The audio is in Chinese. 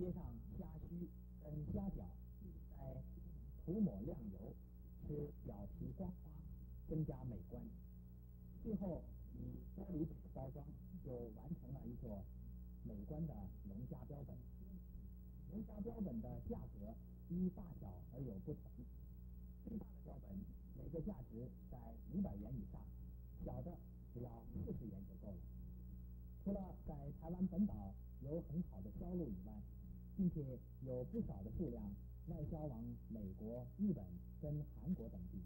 贴上虾须跟虾脚，再涂抹亮油，使表皮光滑，增加美观。最后以玻璃纸包装，就完成了一座美观的龙虾标本。龙虾标本的价格依大小而有不同，最大的标本每个价值在五百元以上，小的只要四十元就够了。除了在台湾本岛有很好的销路以外，并且有不少的数量外销往美国、日本跟韩国等地。